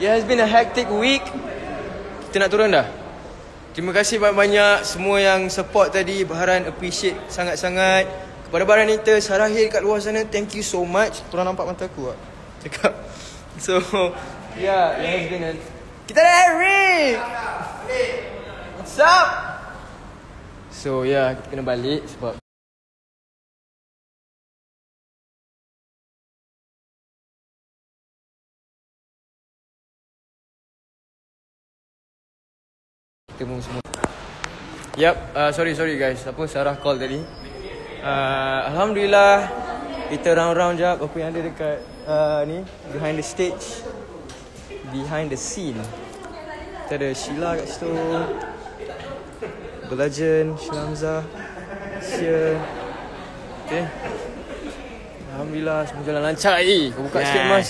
It has been a hectic week. Kita nak turun dah. Terima kasih banyak-banyak semua yang support tadi. Baharan appreciate sangat-sangat. Kepada Baharan Inter, Sarahir kat luar sana, thank you so much. Korang nampak mata aku tak? Cakap. So, yeah, it has been a... Kita ada Eric! What's up? So, yeah, kita kena balik sebab temu semua. Yep, uh, sorry sorry guys. Apa Sarah call tadi? Uh, Alhamdulillah kita round-round jap apa yang ada dekat uh, ni behind the stage behind the scene. Kita ada Sheila kat situ. The Legend, Sheila Hamzah. Sia. Okay. Alhamdulillah semua jalan lancar eh. Kau buka Yes. sikit mas.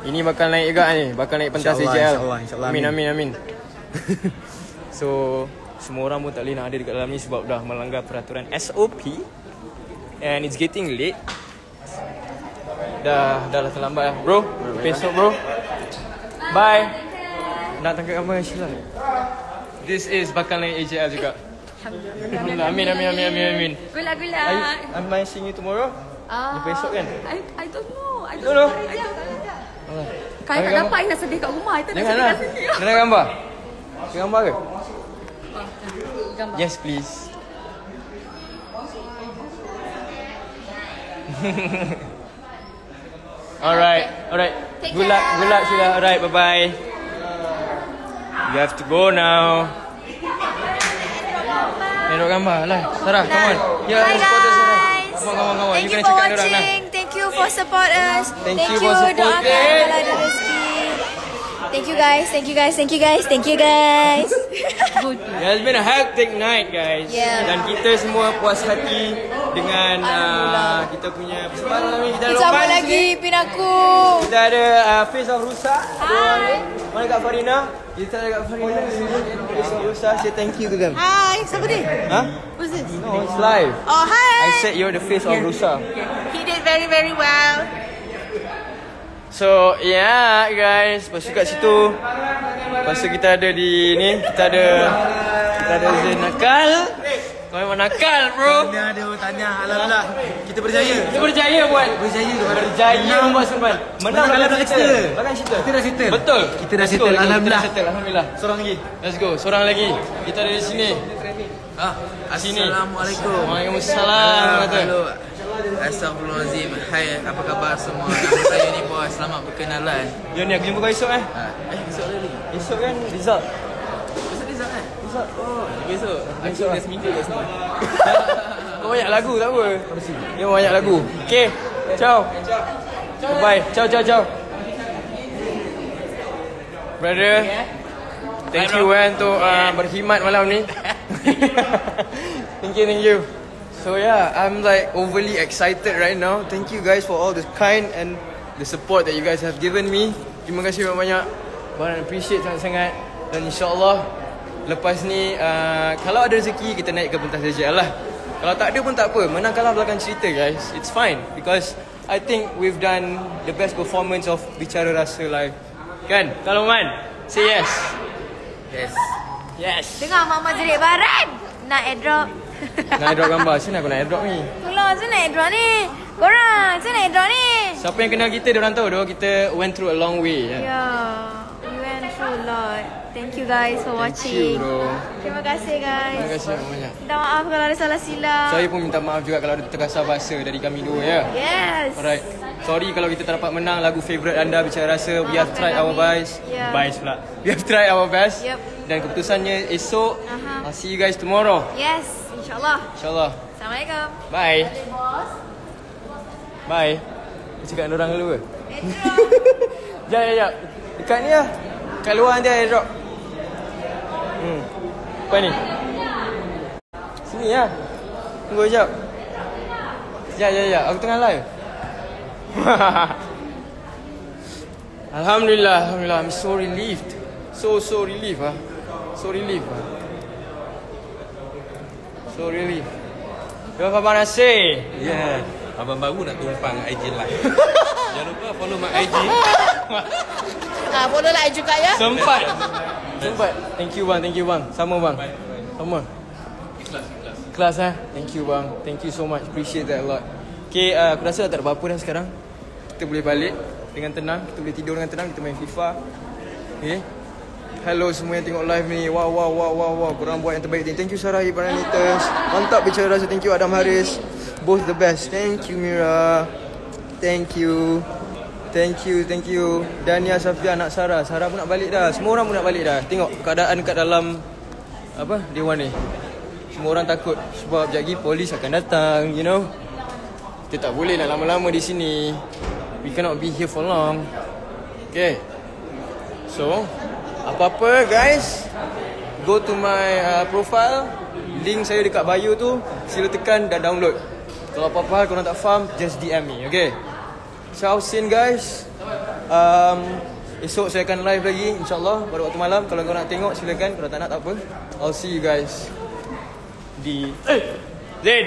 Ini bakal naik juga ni. Bakal naik pentas AJL. Amin amin amin. so semua orang pun tak boleh nak ada dekat dalam ni sebab dah melanggar peraturan SOP and it's getting late. Dah dah lah terlambat lah. Bro, besok bro. Bye. Nak tangkap gambar dengan Sheila. This is bakal naik AJL juga. Alhamdulillah. Amin amin amin amin amin. Gula-gula. Are you, am I seeing you tomorrow? Ah, besok kan? I, I don't know. I Don't don't, know. I don't know. Alah. Kau tak dapat, I nak sedih kat rumah. I tak nak sedih lah. kat sini. Nak gambar? Nak gambar ke? Gambar. Yes, please. alright, alright. Good luck, good luck, Sheila. Alright, bye bye. You have to go now. Nak gambar lah. Sarah, come on. Yeah, support us, guys. Come on, come on, come on. Thank you you for cakap dengan orang lah. Thank you for support us. Thank you for Doakan supporting. Allah ada rezeki. Thank you guys. Thank you guys. Thank you guys. Thank you guys. Good. It has been a hectic night guys Yeah. Dan kita semua puas hati Dengan uh, kita punya persembahan ni Kita ada Sama lagi sini. pin aku. Kita ada uh, Face of Rusa Hi Mana Kak Farina? Kita ada Kak Farina. Face of Rusa Say thank you to them Hi, siapa ni? Huh? Who's this? No it's live Oh, hi. I said you're the face of Rusa He did very, very well. So yeah guys Lepas tu kat situ Lepas tu kita ada di ni Kita ada Kita ada Zain Nakal. Kau memang nakal bro. Tanya ada tanya. Alhamdulillah. Kita berjaya. Kita berjaya buat. Berjaya Berjaya membuat sumban Menang dalam cerita. Belakang cerita. Kita dah settle. Betul. Kita dah settle. Alhamdulillah. Kita dah settle. Alhamdulillah. Seorang lagi. Let's go. Seorang lagi. Kita ada di sini. Ah, Sini. Assalamualaikum. Waalaikumsalam. kata. Halo. Astagfirullahalazim. Hai, apa khabar semua? Nama saya ni Boy. Selamat berkenalan. Jom ni aku jumpa kau esok eh Ah, eh, besok ada lagi. Esok kan result Besok Rizal kan? Besok. Oh, besok. Aku dah seminggu kat sini. Kau banyak lagu tak apa Dia banyak lagu Okay Ciao Bye Ciao ciao ciao Brother Thank you eh untuk uh, berkhidmat malam ni Thank you thank you So yeah I'm like overly excited right now. Thank you guys for all the kind and the support that you guys have given me. Terima kasih banyak-banyak. Barang appreciate sangat-sangat. Dan insyaAllah Lepas ni uh, Kalau ada rezeki Kita naik ke pentas DJL lah. Kalau tak ada pun tak apa. Menang kalah belakang cerita guys. It's fine. Because I think we've done The best performance of Bicara Rasa Live. Kan? Kalau Man Say yes. Yes. Yes. Dengar Mama Jerit Baran. Nak airdrop. Nak airdrop gambar Macam mana aku nak airdrop ni Tolong saya nak airdrop ni. Korang, saya nak airdrop ni. Siapa yang kenal kita Diorang tahu doh Kita went through a long way yeah. Ya, you went through a lot. Thank you guys for Thank watching. you bro Terima kasih guys. Terima kasih banyak Minta maaf kalau ada salah silap. Saya pun minta maaf juga Kalau ada terkasar bahasa Dari kami dua ya Yes. Alright Sorry kalau kita tak dapat menang Lagu favourite anda Bicara Rasa We have tried our best Yeah. Best pula We have tried our best Yup. Dan keputusannya esok Aha. I'll see you guys tomorrow Yes, insyaAllah. InsyaAllah. Assalamualaikum. Bye. Bye. Dia cakap dengan orang dulu ke? Sekejap, sekejap, sekejap Dekat ni lah. Kat luar nanti ada drop Hmm. Apa ni? Sini lah. Tunggu sekejap. Sekejap, sekejap, sekejap. Aku tengah live. Alhamdulillah, Alhamdulillah. I'm so relieved. So, so relieved ah. So relieved ah. So relieved Apa Abang Nasir? Ya, abang baru nak tumpang IG live. Jangan lupa follow my IG. Ah, follow lah juga ya. Sempat. Sempat. Thank you bang, thank you bang. Sama bang. Sama. Kelas eh. Thank you bang. Thank you so much. Appreciate that a lot. Okay, uh, aku rasa dah tak ada apa-apa dah sekarang. Kita boleh balik dengan tenang. Kita boleh tidur dengan tenang. Kita main FIFA. Okay. Hello semua yang tengok live ni. Wow, wow, wow, wow, wow. Korang buat yang terbaik. Thank you Sarah Ibranitas. Mantap bicara rasa. Thank you Adam Haris. Both the best. Thank you Mira. Thank you. Thank you, thank you. Dania Safia anak Sarah. Sarah pun nak balik dah. Semua orang pun nak balik dah. Tengok keadaan kat dalam apa dewan ni. Semua orang takut sebab sekejap lagi polis akan datang, you know. Kita tak boleh nak lama-lama di sini. We cannot be here for long. Okay. So, apa-apa guys, go to my uh, profile. Link saya dekat bio tu. Sila tekan dan download. Kalau apa-apa hal korang tak faham, just DM me, okay? Ciao sin guys. Um, esok saya akan live lagi insyaAllah pada waktu malam. Kalau kau nak tengok silakan. Kalau tak nak tak apa. I'll see you guys di... Eh! Zain!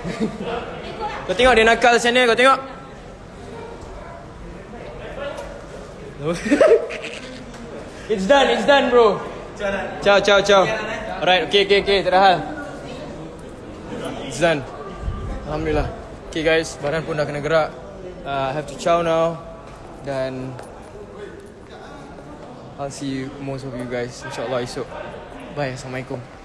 kau tengok dia nakal sana, kau tengok. it's done, it's done bro. Ciao, ciao, ciao. Alright, okay, okay, okay, tak ada hal. It's done. Alhamdulillah. Okay guys, badan pun dah kena gerak. Uh, I have to chow now. Dan I'll see you, most of you guys insyaAllah esok. Bye, Assalamualaikum.